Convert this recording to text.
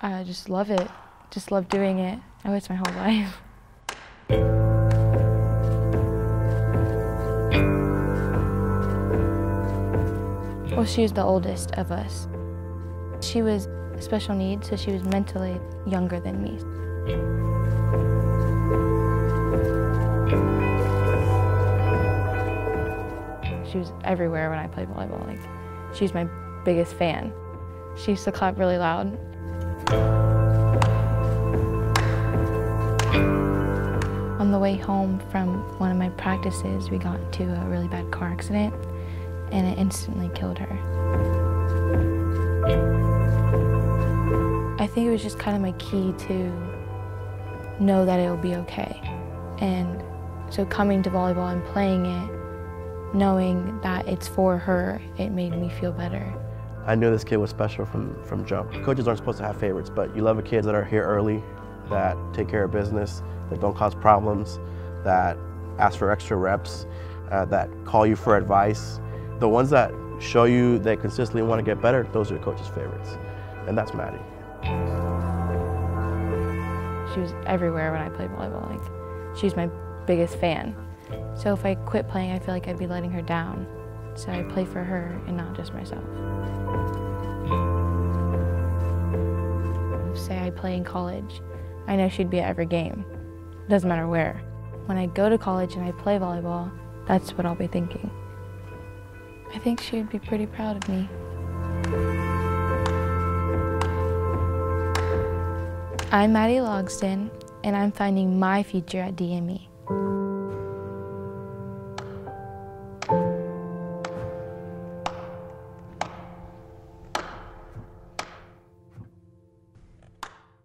I just love it. Just love doing it. I wish my whole life. Well, she was the oldest of us. She was special needs, so she was mentally younger than me. She was everywhere when I played volleyball. Like, she was my biggest fan. She used to clap really loud. On the way home from one of my practices, we got into a really bad car accident and it instantly killed her. I think it was just kind of my key to know that it will be okay. And so coming to volleyball and playing it, knowing that it's for her, it made me feel better. I knew this kid was special from, from jump. Coaches aren't supposed to have favorites, but you love the kids that are here early, that take care of business, that don't cause problems, that ask for extra reps, uh, that call you for advice. The ones that show you they consistently want to get better, those are your coach's favorites. And that's Maddie. She was everywhere when I played volleyball. Like, she was my biggest fan. So if I quit playing, I feel like I'd be letting her down. So I play for her and not just myself. Say I play in college, I know she'd be at every game. Doesn't matter where. When I go to college and I play volleyball, that's what I'll be thinking. I think she would be pretty proud of me. I'm Maddie Logsdon, and I'm finding my future at DME.